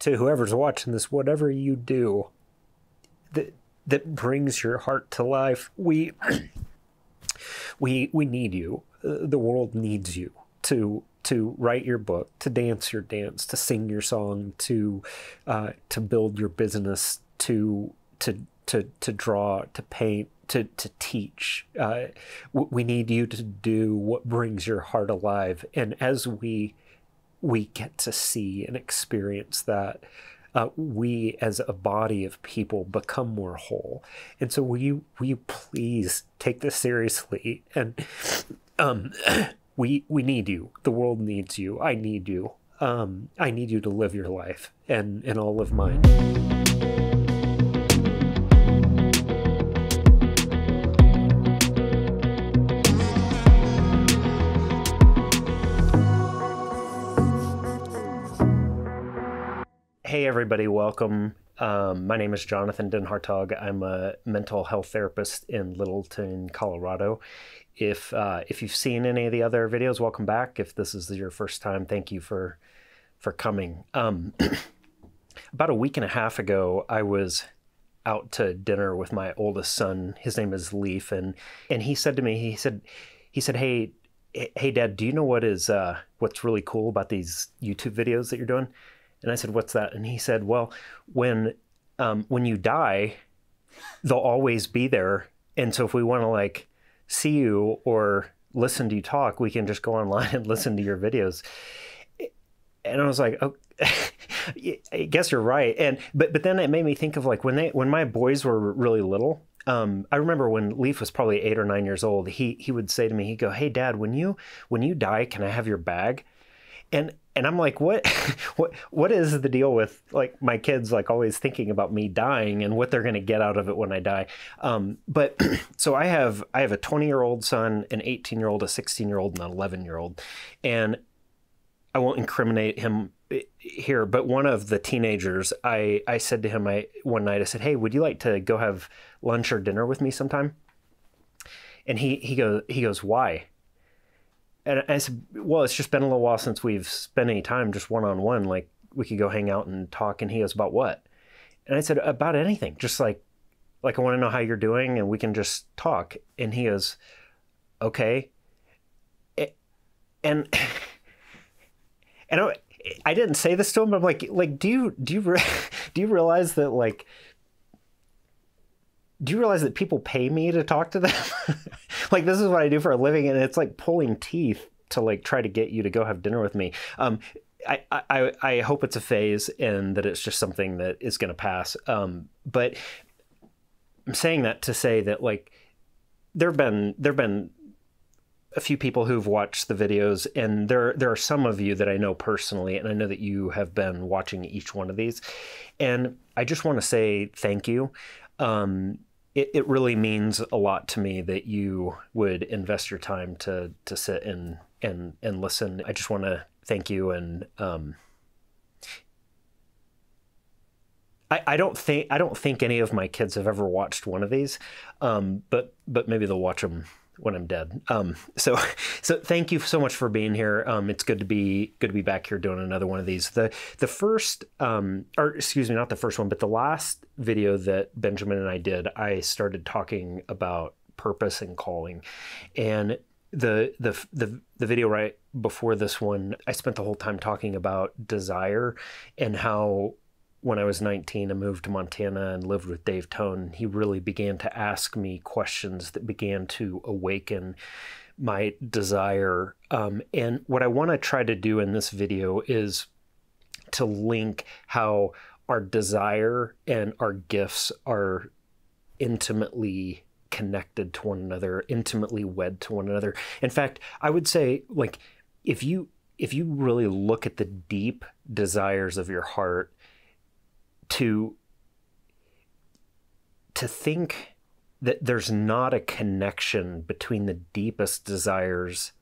to whoever's watching this, whatever you do that that brings your heart to life, we we we need you. Uh, the world needs you to to write your book, to dance your dance, to sing your song, to uh, to build your business, to to to to draw, to paint, to to teach. Uh, we need you to do what brings your heart alive, and as we we get to see and experience that. Uh, we as a body of people become more whole. And so will you will you please take this seriously and um we we need you. The world needs you. I need you. Um, I need you to live your life, and and I'll live mine. Hey everybody, welcome. Um, my name is Jonathan Den Hartog. I'm a mental health therapist in Littleton, Colorado. If uh, if you've seen any of the other videos, welcome back. If this is your first time, thank you for for coming. Um, about a week and a half ago, I was out to dinner with my oldest son. His name is Leaf, and and he said to me, he said, he said, hey, hey, Dad, do you know what is uh, what's really cool about these YouTube videos that you're doing? And I said, what's that? And he said, well, when um, when you die, they'll always be there. And so if we want to like see you or listen to you talk, we can just go online and listen to your videos. And I was like, oh, I guess you're right. And but but then it made me think of like when they when my boys were really little. Um, I remember when Leaf was probably eight or nine years old. He he would say to me, he'd go, "Hey, Dad, when you when you die, can I have your bag?" And and I'm like, what, what, what is the deal with like my kids like always thinking about me dying and what they're going to get out of it when I die? Um, but so I have I have a 20 year old son, an 18 year old, a 16 year old, and an 11 year old, and I won't incriminate him eh, here, but one of the teenagers, I I said to him, I one night I said, hey, would you like to go have lunch or dinner with me sometime? And he he goes he goes why? And I said, well, it's just been a little while since we've spent any time just one on one. Like we could go hang out and talk. And he goes, about what? And I said, about anything. Just like, like I want to know how you're doing, and we can just talk. And he goes, okay. And and I, I didn't say this to him, but I'm like, like, do you do you re- do you realize that like do you realize that people pay me to talk to them? like this is what I do for a living, and it's like pulling teeth to like try to get you to go have dinner with me. Um, I, I, I hope it's a phase and that it's just something that is going to pass. Um, but I'm saying that to say that like there've been there've been a few people who've watched the videos, and there there are some of you that I know personally, and I know that you have been watching each one of these, and I just want to say thank you. Um, it, it really means a lot to me that you would invest your time to to sit and and and listen. I just want to thank you and um, I, I don't think I don't think any of my kids have ever watched one of these, um, but but maybe they'll watch them when I'm dead. Um, so, so thank you so much for being here. Um, it's good to be good to be back here doing another one of these. The the first, um, or excuse me, not the first one, but the last video that Benjamin and I did, I started talking about purpose and calling, and the the the the video right before this one, I spent the whole time talking about desire and how when I was 19, I moved to Montana and lived with Dave Tone. He really began to ask me questions that began to awaken my desire. Um, and what I want to try to do in this video is to link how our desire and our gifts are intimately connected to one another, intimately wed to one another. In fact, I would say, like, if you if you really look at the deep desires of your heart to to think that there's not a connection between the deepest desires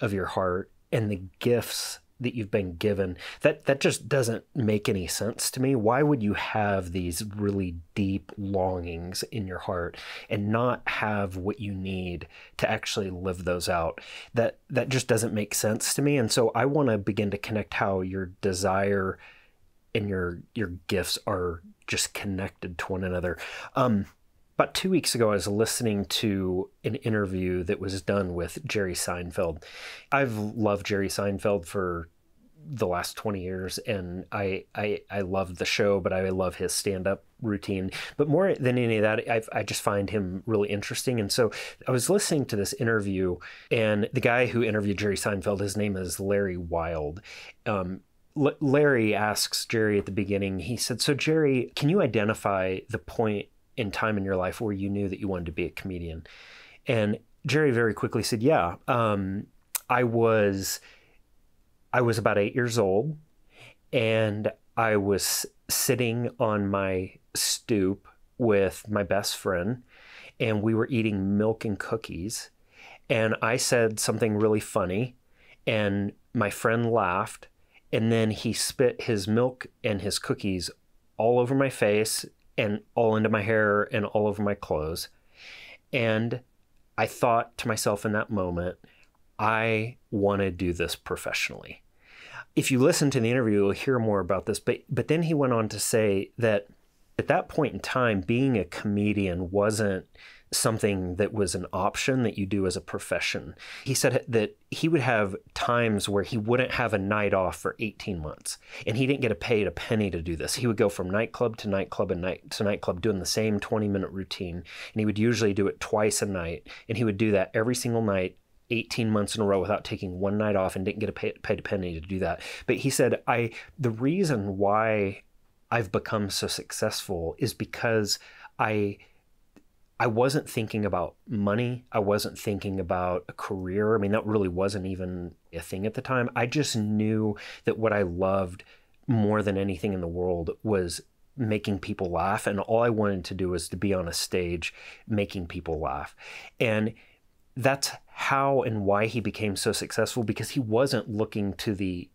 of your heart and the gifts that you've been given that that just doesn't make any sense to me. Why would you have these really deep longings in your heart and not have what you need to actually live those out? That that just doesn't make sense to me. And so i want to begin to connect how your desire and your your gifts are just connected to one another. Um, about two weeks ago, I was listening to an interview that was done with Jerry Seinfeld. I've loved Jerry Seinfeld for the last 20 years and I, I I love the show but I love his stand-up routine but more than any of that I, I just find him really interesting and so I was listening to this interview and the guy who interviewed Jerry Seinfeld his name is Larry Wild um, L- Larry asks Jerry at the beginning he said so Jerry can you identify the point in time in your life where you knew that you wanted to be a comedian and Jerry very quickly said yeah um, I was I was about eight years old and I was sitting on my stoop with my best friend and we were eating milk and cookies. And I said something really funny and my friend laughed. And then he spit his milk and his cookies all over my face and all into my hair and all over my clothes. And I thought to myself in that moment, I want to do this professionally. If you listen to the interview, you'll hear more about this. But but then he went on to say that at that point in time, being a comedian wasn't something that was an option that you do as a profession. He said that he would have times where he wouldn't have a night off for 18 months and he didn't get paid a penny to do this. He would go from nightclub to nightclub and night to nightclub doing the same 20 minute routine and he would usually do it twice a night and he would do that every single night 18 months in a row without taking one night off and didn't get a pay, paid a penny to do that. But he said, I the reason why I've become so successful is because I I wasn't thinking about money. I wasn't thinking about a career. I mean, that really wasn't even a thing at the time. I just knew that what I loved more than anything in the world was making people laugh. And all I wanted to do was to be on a stage making people laugh. And that's how and why he became so successful because he wasn't looking to the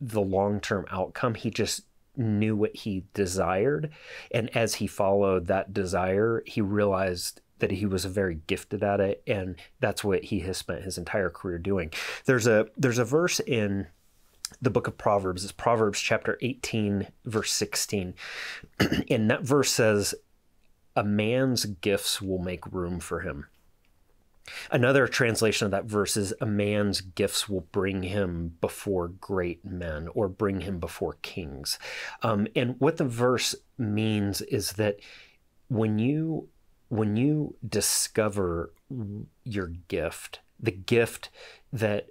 the long-term outcome he just knew what he desired. And as he followed that desire he realized that he was very gifted at it and that's what he has spent his entire career doing. There's a there's a verse in the book of proverbs. It's proverbs chapter 18 verse 16 and that verse says a man's gifts will make room for him Another translation of that verse is a man's gifts will bring him before great men or bring him before kings. Um, and what the verse means is that when you when you discover your gift, the gift that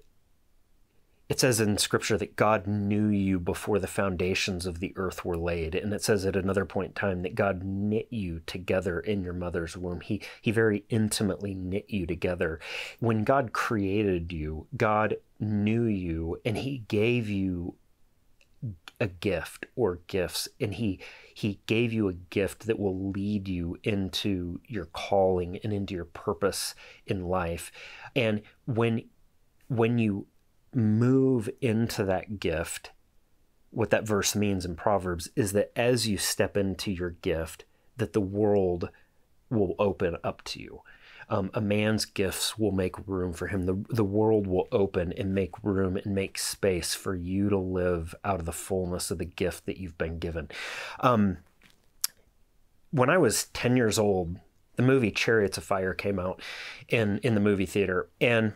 it says in scripture that God knew you before the foundations of the earth were laid. And it says at another point in time that God knit you together in your mother's womb. He, he very intimately knit you together. When God created you, God knew you and he gave you a gift or gifts and he he gave you a gift that will lead you into your calling and into your purpose in life and when when you move into that gift, what that verse means in Proverbs is that as you step into your gift, that the world will open up to you. Um, a man's gifts will make room for him. The, the world will open and make room and make space for you to live out of the fullness of the gift that you've been given. Um, when I was 10 years old, the movie Chariots of Fire came out in, in the movie theater. And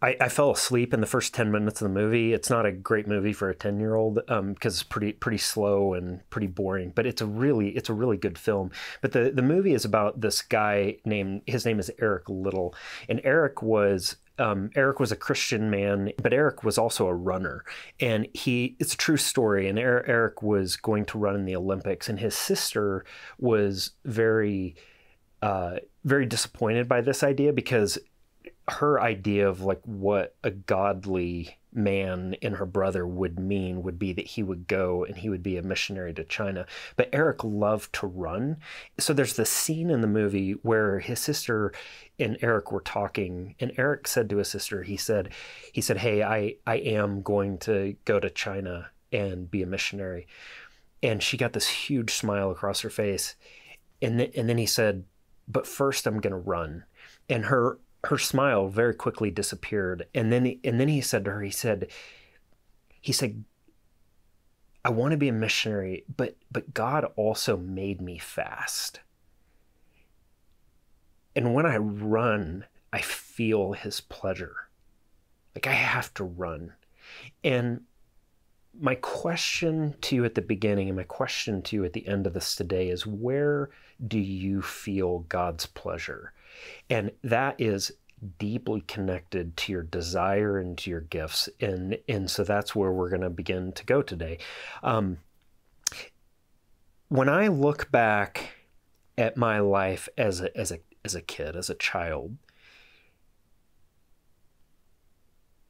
I, I, fell asleep in the first 10 minutes of the movie. It's not a great movie for a 10 year old because um, it's pretty pretty slow and pretty boring, but it's a really it's a really good film. But the, the movie is about this guy named his name is Eric Liddell. And Eric was um, Eric was a Christian man, but Eric was also a runner. And he, it's a true story. And Eric was going to run in the Olympics, and his sister was very, uh, very disappointed by this idea because her idea of like what a godly man and her brother would mean would be that he would go and he would be a missionary to China. But Eric loved to run. So there's this scene in the movie where his sister and Eric were talking and Eric said to his sister, he said, he said, Hey, I, I am going to go to China and be a missionary. And she got this huge smile across her face. And, th- and then he said, but first I'm going to run. And her her smile very quickly disappeared and then he, and then he said to her he said he said I want to be a missionary, but but God also made me fast. And when I run, I feel his pleasure. Like I have to run. And my question to you at the beginning and my question to you at the end of this today is where do you feel God's pleasure? And that is deeply connected to your desire and to your gifts. And, and so that's where we're going to begin to go today. Um, when I look back at my life as a, as a, as a kid, as a child,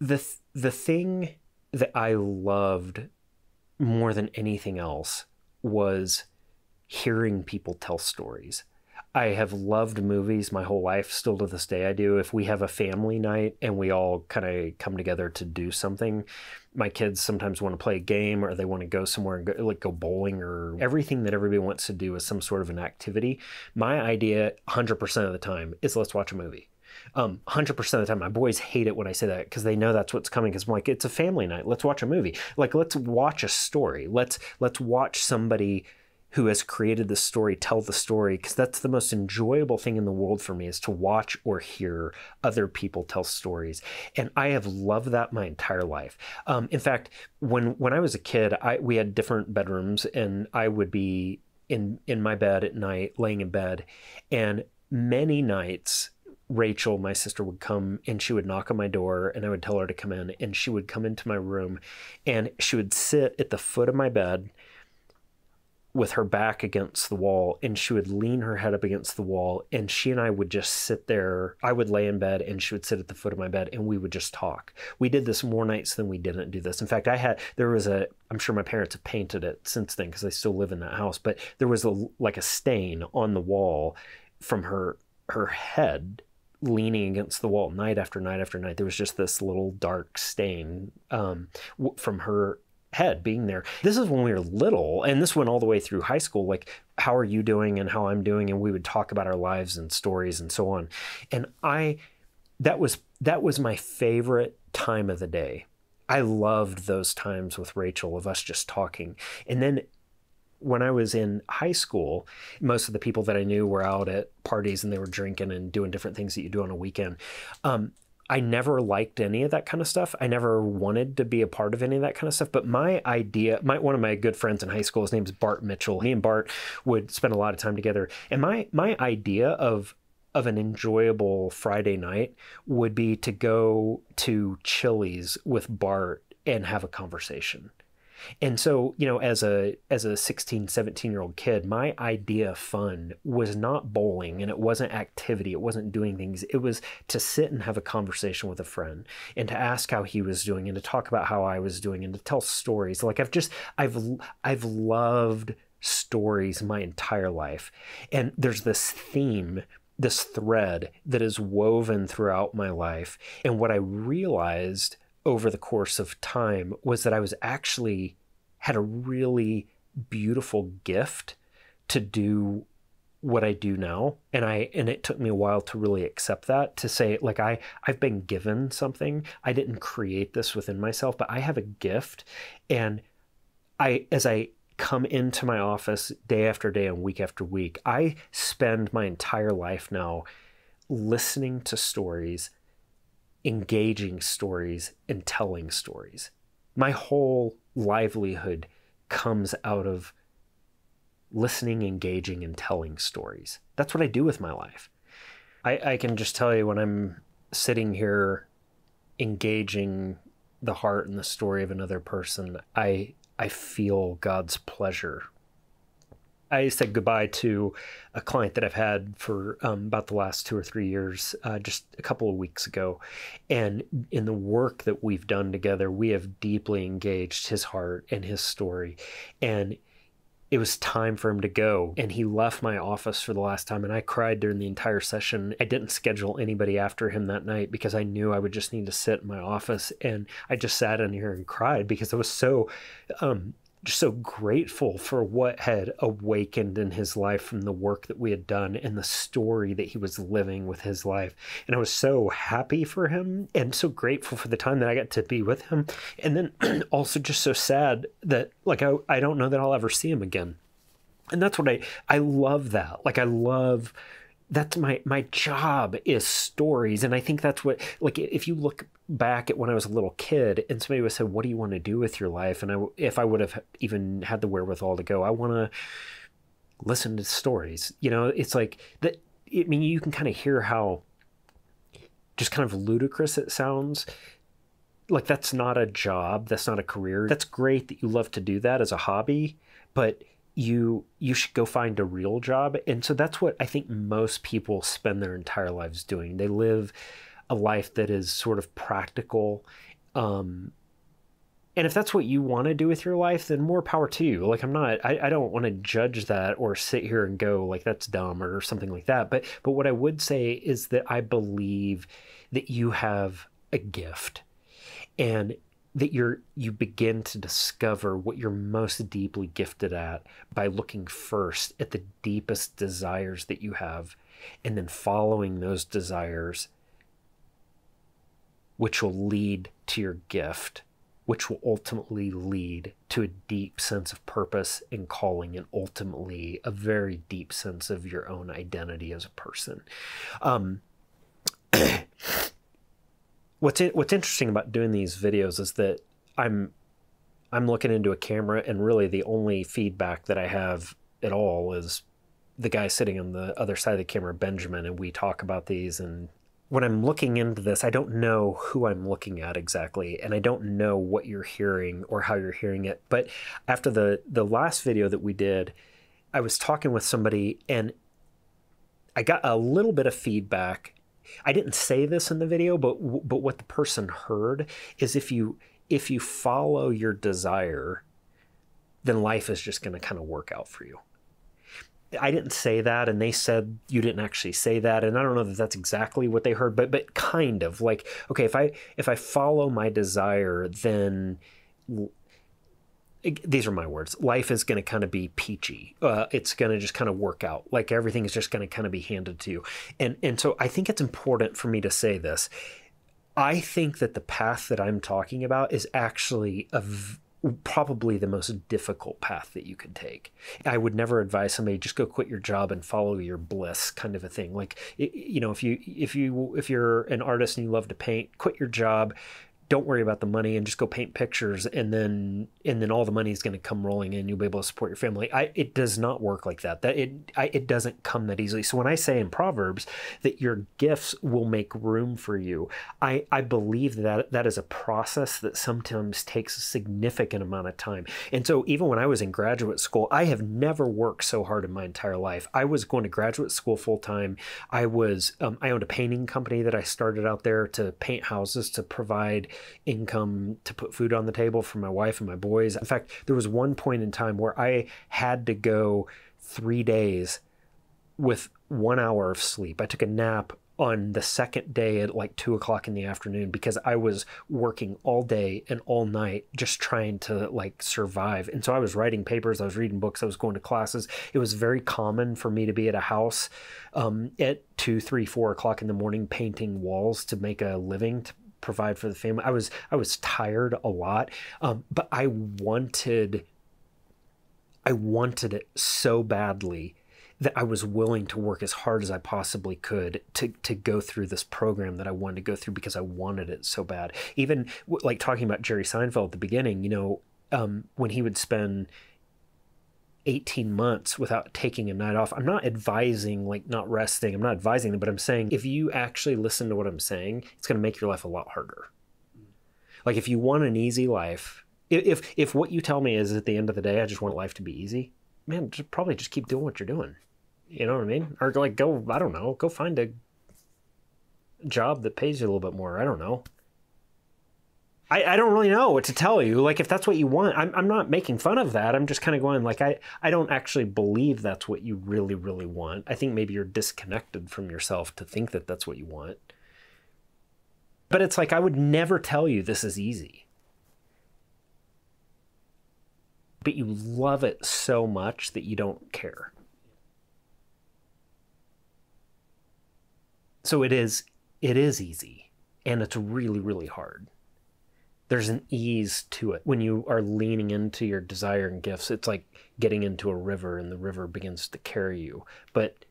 the, the thing that I loved more than anything else was hearing people tell stories. I have loved movies my whole life, still to this day I do. If we have a family night and we all kind of come together to do something, my kids sometimes want to play a game or they want to go somewhere and go, like go bowling or everything that everybody wants to do is some sort of an activity. My idea 100% of the time is let's watch a movie. Um, 100% of the time, my boys hate it when I say that because they know that's what's coming. Because I'm like, it's a family night. Let's watch a movie. Like, let's watch a story. Let's let's watch somebody who has created the story tell the story because that's the most enjoyable thing in the world for me is to watch or hear other people tell stories and i have loved that my entire life um, in fact when when i was a kid I, we had different bedrooms and i would be in in my bed at night laying in bed and many nights Rachel, my sister, would come and she would knock on my door and I would tell her to come in. And she would come into my room and she would sit at the foot of my bed with her back against the wall and she would lean her head up against the wall and she and I would just sit there. I would lay in bed and she would sit at the foot of my bed and we would just talk. We did this more nights than we didn't do this. In fact, I had there was a I'm sure my parents have painted it since then because they still live in that house, but there was a like a stain on the wall from her her head leaning against the wall night after night after night. There was just this little dark stain um, from her head being there. This is when we were little, and this went all the way through high school. Like, how are you doing, and how I'm doing, and we would talk about our lives and stories and so on. And I, that was that was my favorite time of the day. I loved those times with Rachel of us just talking, and then when I was in high school, most of the people that I knew were out at parties and they were drinking and doing different things that you do on a weekend. Um, I never liked any of that kind of stuff. I never wanted to be a part of any of that kind of stuff. But my idea, my one of my good friends in high school, his name's Bart Mitchell. He and Bart would spend a lot of time together. And my my idea of of an enjoyable Friday night would be to go to Chili's with Bart and have a conversation. And so, you know, as a as a 16, 17 year old kid, my idea of fun was not bowling and it wasn't activity, it wasn't doing things. It was to sit and have a conversation with a friend and to ask how he was doing and to talk about how I was doing and to tell stories. Like I've just I've I've loved stories my entire life. And there's this theme this thread that is woven throughout my life. And what I realized over the course of time was that I was actually had a really beautiful gift to do what I do now. And I and it took me a while to really accept that to say like I I've been given something. I didn't create this within myself but I have a gift. And I as I come into my office day after day and week after week I spend my entire life now listening to stories engaging stories and telling stories. My whole livelihood comes out of listening, engaging, and telling stories. That's what I do with my life. I, I can just tell you when I'm sitting here engaging the heart and the story of another person, I I feel God's pleasure I said goodbye to a client that I've had for um, about the last two or three years, uh, just a couple of weeks ago. And in the work that we've done together, we have deeply engaged his heart and his story. And it was time for him to go. And he left my office for the last time. And I cried during the entire session. I didn't schedule anybody after him that night because I knew I would just need to sit in my office. And I just sat in here and cried because I was so um, just so grateful for what had awakened in his life from the work that we had done and the story that he was living with his life. And I was so happy for him and so grateful for the time that I got to be with him. And then also just so sad that like I, I don't know that I'll ever see him again. And that's what I I love that. Like I love that's my my job is stories. And i think that's what like if you look back at when i was a little kid and somebody would say what do you want to do with your life? And i if i would have even had the wherewithal to go i want to listen to stories. You know it's like that i mean you can kind of hear how just kind of ludicrous it sounds. Like that's not a job that's not a career. That's great that you love to do that as a hobby but you you should go find a real job. And so that's what i think most people spend their entire lives doing. They live a life that is sort of practical um, and if that's what you want to do with your life then more power to you. Like i'm not i, I don't want to judge that or sit here and go like that's dumb or something like that. But but what i would say is that i believe that you have a gift. And that you're you begin to discover what you're most deeply gifted at by looking first at the deepest desires that you have and then following those desires which will lead to your gift which will ultimately lead to a deep sense of purpose and calling and ultimately a very deep sense of your own identity as a person. Um, what's in, what's interesting about doing these videos is that I'm I'm looking into a camera and really the only feedback that I have at all is the guy sitting on the other side of the camera, Benjamin, and we talk about these and when I'm looking into this, I don't know who I'm looking at exactly, and I don't know what you're hearing or how you're hearing it. But after the the last video that we did, I was talking with somebody and I got a little bit of feedback I didn't say this in the video, but but what the person heard is if you if you follow your desire, then life is just going to kind of work out for you. I didn't say that, and they said you didn't actually say that, and I don't know that that's exactly what they heard, but but kind of like okay, if I if I follow my desire, then these are my words. Life is going to kind of be peachy. Uh, it's going to just kind of work out. Like everything is just going to kind of be handed to you. And and so i think it's important for me to say this. I think that the path that i'm talking about is actually a v- probably the most difficult path that you could take. I would never advise somebody just go quit your job and follow your bliss kind of a thing. Like you know, if you if you if you're an artist and you love to paint, quit your job, don't worry about the money and just go paint pictures and then and then all the money is going to come rolling in you'll be able to support your family. I, it does not work like that. That it I, it doesn't come that easily. So when i say in proverbs that your gifts will make room for you i i believe that that is a process that sometimes takes a significant amount of time. And so even when i was in graduate school i have never worked so hard in my entire life. I was going to graduate school full time i was um, i owned a painting company that i started out there to paint houses to provide income to put food on the table for my wife and my boys. In fact, there was one point in time where I had to go three days with one hour of sleep. I took a nap on the second day at like two o'clock in the afternoon because I was working all day and all night just trying to like survive. And so I was writing papers, I was reading books, I was going to classes. It was very common for me to be at a house um, at two, three, four o'clock in the morning painting walls to make a living to provide for the family. I was I was tired a lot, um, but I wanted I wanted it so badly that I was willing to work as hard as I possibly could to to go through this program that I wanted to go through because I wanted it so bad. Even like talking about Jerry Seinfeld at the beginning, you know, um, when he would spend 18 months without taking a night off. I'm not advising like not resting. I'm not advising them, but I'm saying if you actually listen to what I'm saying, it's going to make your life a lot harder. Like if you want an easy life, if if what you tell me is at the end of the day I just want life to be easy, man, just probably just keep doing what you're doing. You know what I mean? Or like go, I don't know, go find a job that pays you a little bit more. I don't know. I, I don't really know what to tell you. Like, if that's what you want, I'm, I'm not making fun of that. I'm just kind of going, like, I, I don't actually believe that's what you really, really want. I think maybe you're disconnected from yourself to think that that's what you want. But it's like, I would never tell you this is easy. but you love it so much that you don't care. So it is it is easy and it's really really hard. There's an ease to it when you are leaning into your desire and gifts. It's like getting into a river and the river begins to carry you. But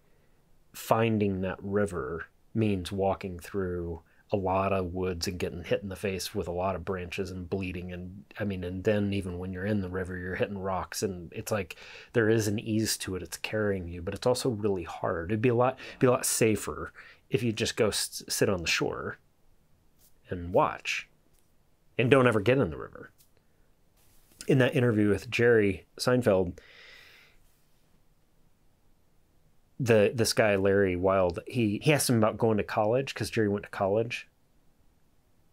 finding that river means walking through a lot of woods and getting hit in the face with a lot of branches and bleeding and I mean and then even when you're in the river you're hitting rocks and it's like there is an ease to it it's carrying you but it's also really hard it'd be a lot be a lot safer if you just go sit on the shore and watch and don't ever get in the river in that interview with Jerry Seinfeld the this guy Larry Wild, he he asked him about going to college because Jerry went to college,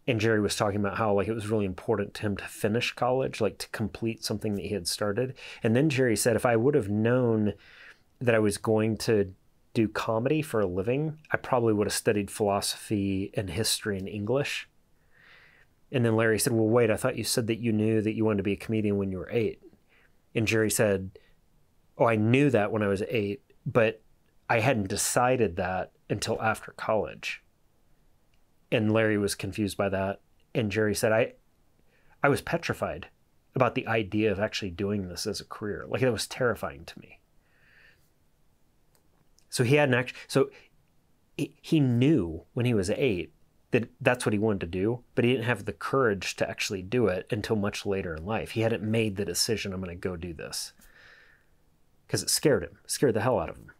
and Jerry was talking about how like it was really important to him to finish college, like to complete something that he had started. And then Jerry said, if I would have known that I was going to do comedy for a living, I probably would have studied philosophy and history and English. And then Larry said, Well, wait, I thought you said that you knew that you wanted to be a comedian when you were eight. And Jerry said, Oh, I knew that when I was eight, but I hadn't decided that until after college. And Larry was confused by that. And Jerry said, I I was petrified about the idea of actually doing this as a career. Like it was terrifying to me. So he hadn't actually so he knew when he was eight that that's what he wanted to do, but he didn't have the courage to actually do it until much later in life. He hadn't made the decision, I'm going to go do this. Because it scared him, scared the hell out of him.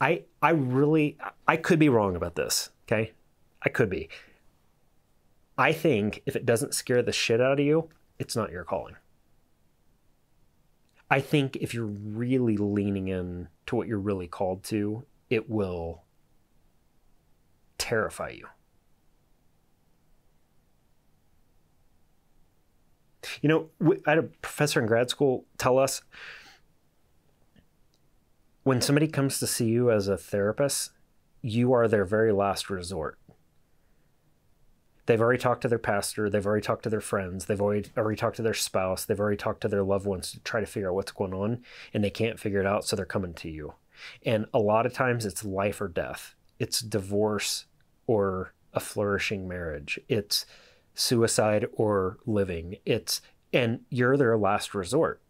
I I really I could be wrong about this, okay? I could be. I think if it doesn't scare the shit out of you, it's not your calling. I think if you're really leaning in to what you're really called to, it will terrify you. You know, I had a professor in grad school tell us when somebody comes to see you as a therapist, you are their very last resort. They've already talked to their pastor, they've already talked to their friends, they've already, already talked to their spouse, they've already talked to their loved ones to try to figure out what's going on, and they can't figure it out, so they're coming to you. And a lot of times it's life or death, it's divorce or a flourishing marriage, it's suicide or living, it's and you're their last resort.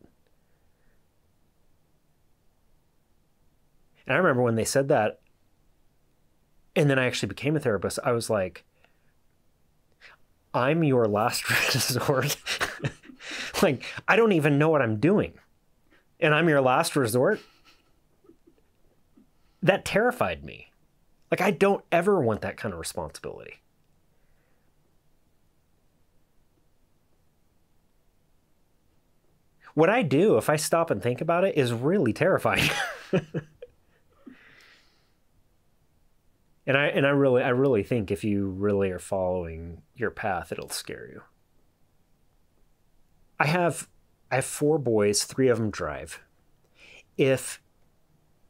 And I remember when they said that, and then I actually became a therapist, I was like, I'm your last resort. like, I don't even know what I'm doing. And I'm your last resort. That terrified me. Like, I don't ever want that kind of responsibility. What I do, if I stop and think about it, is really terrifying. And I and I really I really think if you really are following your path, it'll scare you. I have I have four boys, three of them drive. If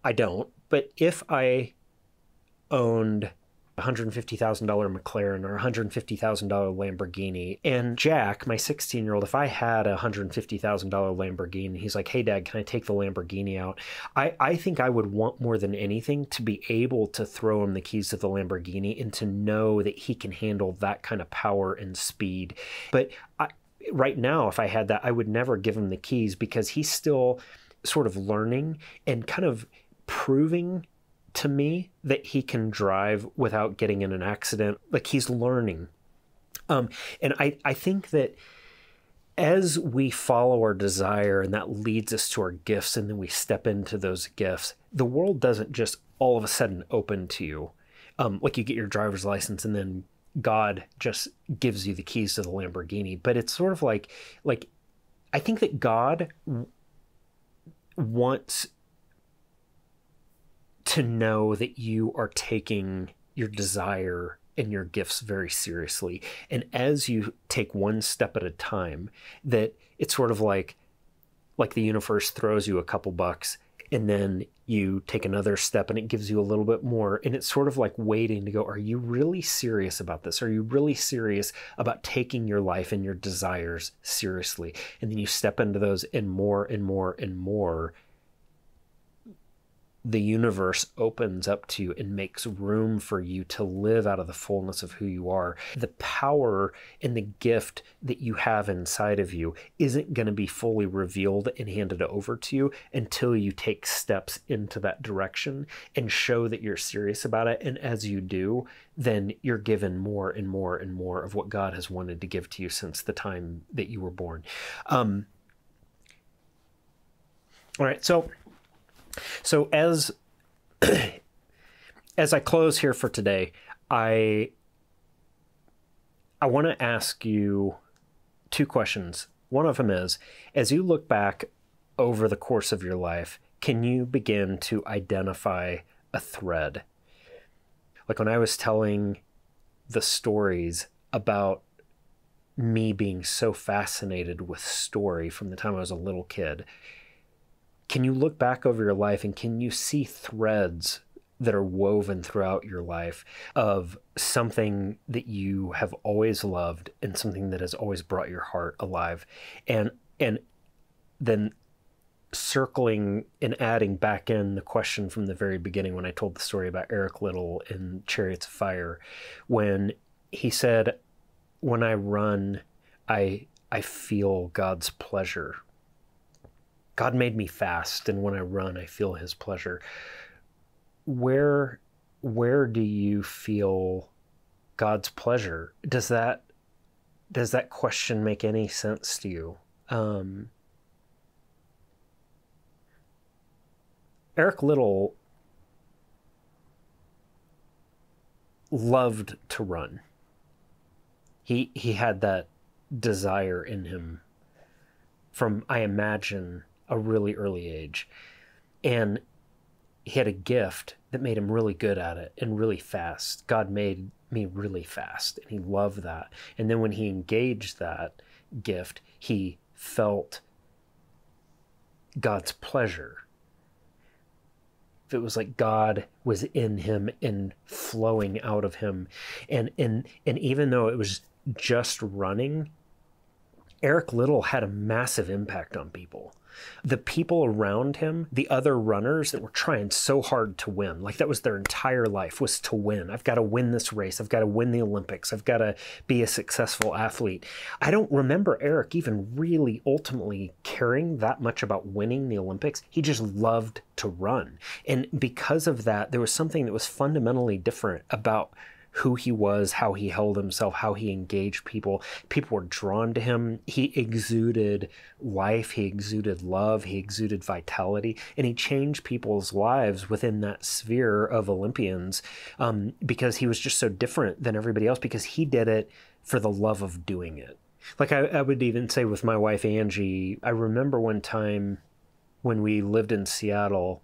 I don't, but if I owned $150,000 McLaren or $150,000 Lamborghini. And Jack, my 16 year old, if I had a $150,000 Lamborghini, he's like, hey, dad, can I take the Lamborghini out? I, I think I would want more than anything to be able to throw him the keys to the Lamborghini and to know that he can handle that kind of power and speed. But I, right now, if I had that, I would never give him the keys because he's still sort of learning and kind of proving to me that he can drive without getting in an accident. Like he's learning. Um, and I, I think that as we follow our desire and that leads us to our gifts and then we step into those gifts, the world doesn't just all of a sudden open to you. Um, like you get your driver's license and then God just gives you the keys to the Lamborghini. But it's sort of like, like, I think that God wants to know that you are taking your desire and your gifts very seriously. And as you take one step at a time, that it's sort of like like the universe throws you a couple bucks and then you take another step and it gives you a little bit more. And it's sort of like waiting to go are you really serious about this? Are you really serious about taking your life and your desires seriously? And then you step into those and more and more and more the universe opens up to you and makes room for you to live out of the fullness of who you are. The power and the gift that you have inside of you isn't going to be fully revealed and handed over to you until you take steps into that direction and show that you're serious about it. And as you do, then you're given more and more and more of what God has wanted to give to you since the time that you were born. Um, all right, so so as as I close here for today, I I want to ask you two questions. One of them is as you look back over the course of your life, can you begin to identify a thread? Like when I was telling the stories about me being so fascinated with story from the time I was a little kid can you look back over your life and can you see threads that are woven throughout your life of something that you have always loved and something that has always brought your heart alive? And and then circling and adding back in the question from the very beginning when I told the story about Eric Liddell in Chariots of Fire when he said when I run I I feel God's pleasure God made me fast, and when I run, I feel His pleasure. Where, where do you feel God's pleasure? Does that, does that question make any sense to you? Um, Eric Liddell loved to run. He he had that desire in him from I imagine a really early age. And he had a gift that made him really good at it and really fast. God made me really fast, and he loved that. And then when he engaged that gift, he felt God's pleasure. It was like God was in him and flowing out of him. And and and even though it was just running, Eric Liddell had a massive impact on people the people around him, the other runners that were trying so hard to win, like that was their entire life was to win. I've got to win this race. I've got to win the Olympics. I've got to be a successful athlete. I don't remember Eric even really ultimately caring that much about winning the Olympics. He just loved to run. And because of that, there was something that was fundamentally different about who he was, how he held himself, how he engaged people. People were drawn to him. He exuded life, he exuded love, he exuded vitality, and he changed people's lives within that sphere of Olympians um, because he was just so different than everybody else because he did it for the love of doing it. Like I, I would even say with my wife Angie, I remember one time when we lived in Seattle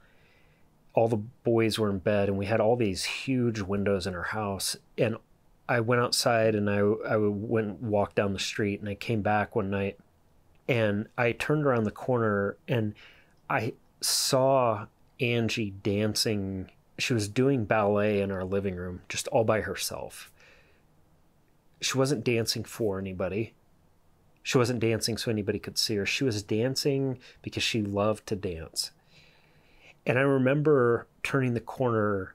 all the boys were in bed and we had all these huge windows in our house and I went outside and I I went walk down the street and I came back one night and I turned around the corner and I saw Angie dancing. She was doing ballet in our living room just all by herself. She wasn't dancing for anybody. She wasn't dancing so anybody could see her. She was dancing because she loved to dance. And I remember turning the corner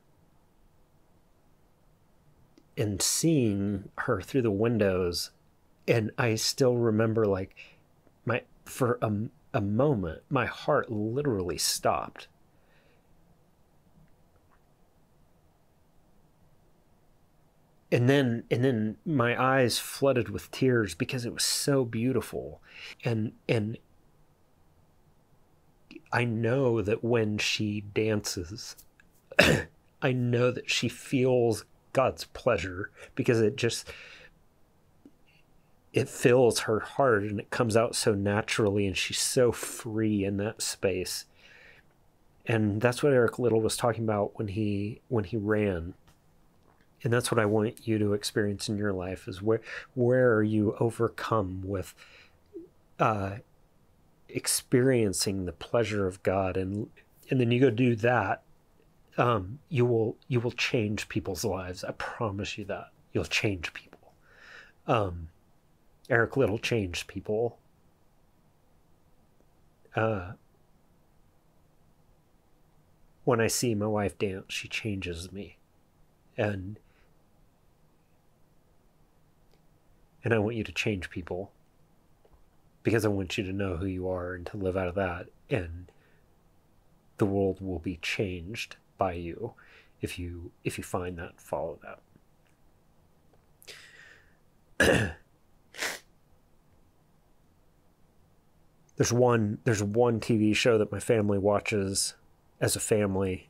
and seeing her through the windows. And I still remember, like, my, for a, a moment, my heart literally stopped. and then and then my eyes flooded with tears because it was so beautiful and and I know that when she dances, I know that she feels God's pleasure because it just it fills her heart and it comes out so naturally and she's so free in that space. And that's what Eric Liddell was talking about when he when he ran. And that's what I want you to experience in your life is where where are you overcome with uh experiencing the pleasure of God and and then you go do that, um, you will you will change people's lives. I promise you that you'll change people. Um, Eric Liddell changed people. Uh, when I see my wife dance, she changes me, and and I want you to change people because I want you to know who you are and to live out of that and the world will be changed by you if you if you find that follow that there's one there's one TV show that my family watches as a family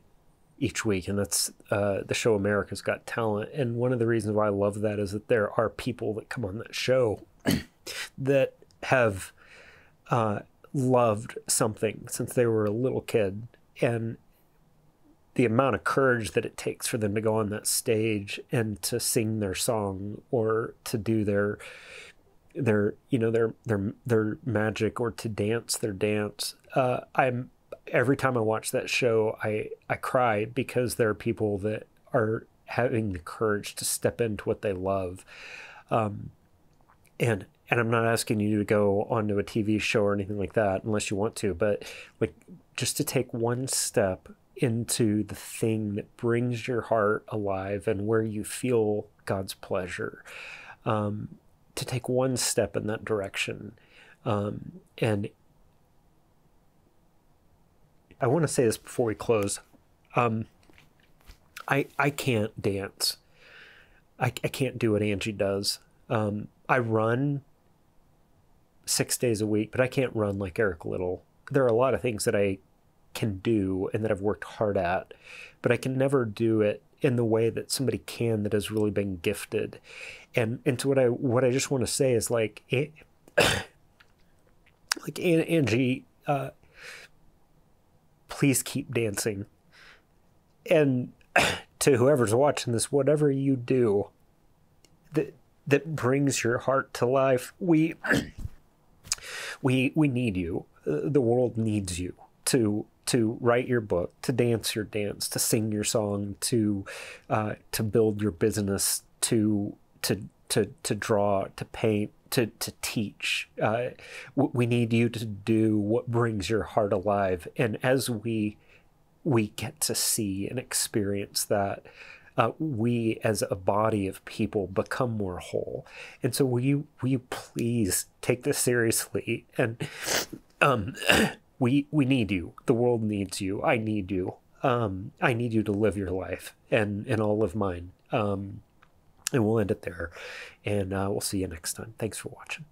each week, and that's uh, the show America's Got Talent. And one of the reasons why I love that is that there are people that come on that show that have uh, loved something since they were a little kid, and the amount of courage that it takes for them to go on that stage and to sing their song or to do their their you know their their their magic or to dance their dance uh, i'm every time I watch that show, I I cry because there are people that are having the courage to step into what they love, um, and and I'm not asking you to go onto a TV show or anything like that unless you want to, but like just to take one step into the thing that brings your heart alive and where you feel God's pleasure. Um, to take one step in that direction. Um, and I want to say this before we close. Um, I I can't dance. I I can't do what Angie does. Um, I run six days a week, but I can't run like Eric Liddell. There are a lot of things that I can do and that I've worked hard at, but I can never do it in the way that somebody can that has really been gifted. And and what I what I just want to say is like it, like Angie uh, please keep dancing. And to whoever's watching this, whatever you do that that brings your heart to life, we we we need you. The world needs you to to write your book, to dance your dance, to sing your song, to uh, to build your business, to to to to draw, to paint, to to teach. Uh, we need you to do what brings your heart alive, and as we we get to see and experience that. Uh, we as a body of people become more whole. And so will you will you please take this seriously and um we we need you. The world needs you. I need you. Um I need you to live your life and and I'll live mine. Um and we'll end it there. And uh, we'll see you next time. Thanks for watching.